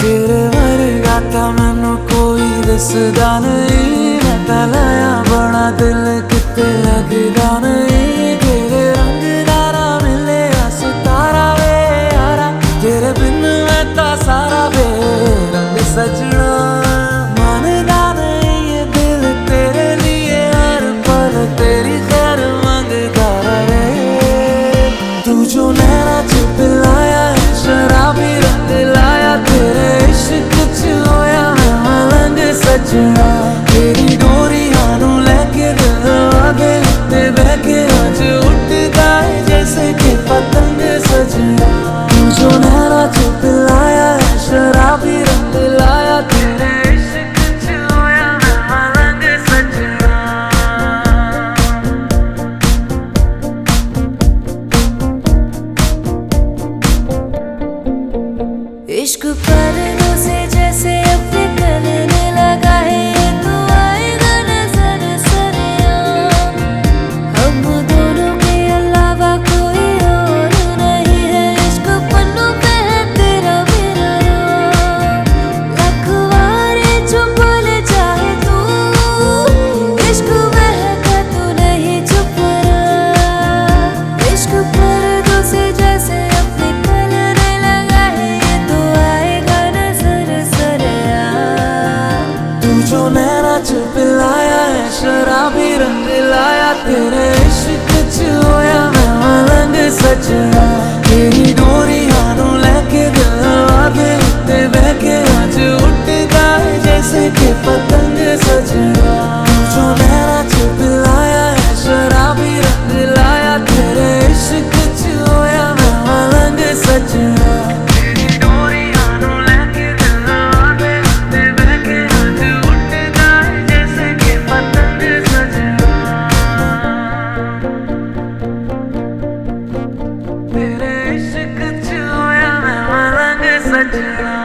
ਤੇਰੇ ਵਰਗਾ ਤਾਂ ਮੈਨੂੰ ਕੋਈ ਦੱਸਦਾ ਨਹੀਂ। ਮੈਂ ਤਾਂ ਲਿਆ ਬਣਾ ਦਿਲ ਕਿਤੇ ਲੱਗਦਾ ਨਹੀਂ। ਤੇਰੇ ਰੰਗ ਦਾ ਰਾ ਮਿਲਿਆ, ਸਿਤਾਰਾ ਵੇ ਯਾਰਾ ਤੇਰੇ ਬਿਨ ਮੈਂ ਤਾਂ ਸਾਰਾ ਵੇ ਰੰਗ ਸਜਣਾ। ਜੋ ਨਹਿਰਾ ਚ ਪਿਲਾਇਆ ਸ਼ਰਾਬੀ इश्क पर ਨੈਣਾ ਚ ਪਿਲਾਇਆ ਹੈ ਸ਼ਰਾਬੀ ਰੰਗ ਲਾਇਆ ਤੇਰੇ ਇਸ਼ਕ ਚ ਹੋਇਆ ਮੈਂ ਮਲੰਗ ਸਜਣਾ ਤੇਰੀ ਡੋਰੀਆਂ ਨੂੰ ਲੈ ਕੇ ਦਿਲਵਾ ਦੇ ਉੱਤੇ ਬਹਿ ਕੇ ਅੱਜ ਉੱਠਦਾ ਜੈਸੇ ਕਿ ਪਤੰਗ ਸਜਣਾ Sajjana